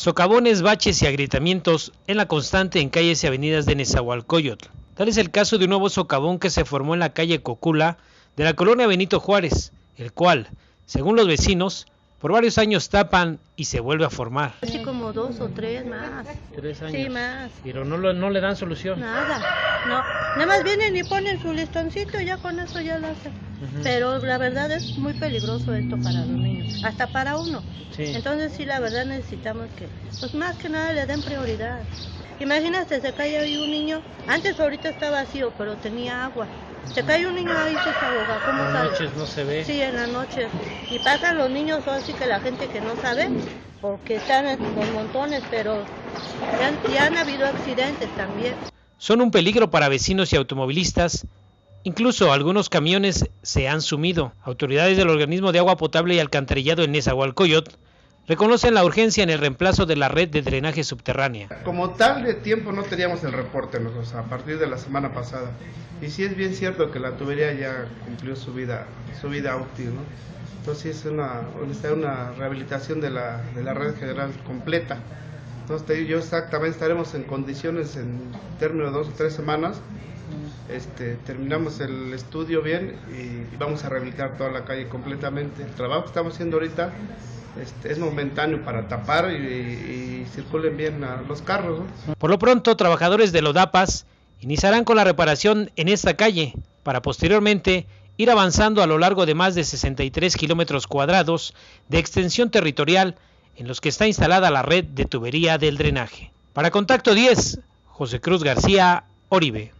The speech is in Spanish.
Socavones, baches y agrietamientos en la constante en calles y avenidas de Nezahualcóyotl. Tal es el caso de un nuevo socavón que se formó en la calle Cocula de la colonia Benito Juárez, el cual, según los vecinos, por varios años tapan y se vuelve a formar. Así como dos o tres más. Tres años. Sí, más. Pero no, lo- no le dan solución. Nada. No. Nada más vienen y ponen su listoncito y ya con eso ya lo hacen. Pero la verdad es muy peligroso esto para los niños, hasta para uno. Sí. Entonces sí, la verdad necesitamos que, pues más que nada le den prioridad. Imagínate, se cae ahí un niño, antes ahorita está vacío, pero tenía agua. Se cae un niño ahí se ahoga, ¿cómo Por sale? noches no se ve. Sí, en la noche. Y pasan los niños, o así que la gente que no sabe, porque están en los montones, pero ya han habido accidentes también. Son un peligro para vecinos y automovilistas. Incluso algunos camiones se han sumido. Autoridades del organismo de agua potable y alcantarillado en Nezahualcóyotl reconocen la urgencia en el reemplazo de la red de drenaje subterránea. Como tal de tiempo no teníamos el reporte nosotros a partir de la semana pasada. Y sí es bien cierto que la tubería ya cumplió su vida, su vida útil, ¿no? Entonces es una, una rehabilitación de la, de la red general completa. Entonces te yo exactamente estaremos en condiciones en términos de dos o tres semanas. Este, terminamos el estudio bien y, y vamos a rehabilitar toda la calle completamente. El trabajo que estamos haciendo ahorita este, es momentáneo para tapar y, y circulen bien a los carros. ¿no? Por lo pronto, trabajadores de Lodapas iniciarán con la reparación en esta calle para posteriormente ir avanzando a lo largo de más de 63 kilómetros cuadrados de extensión territorial en los que está instalada la red de tubería del drenaje. Para Contacto 10, José Cruz García, Oribe.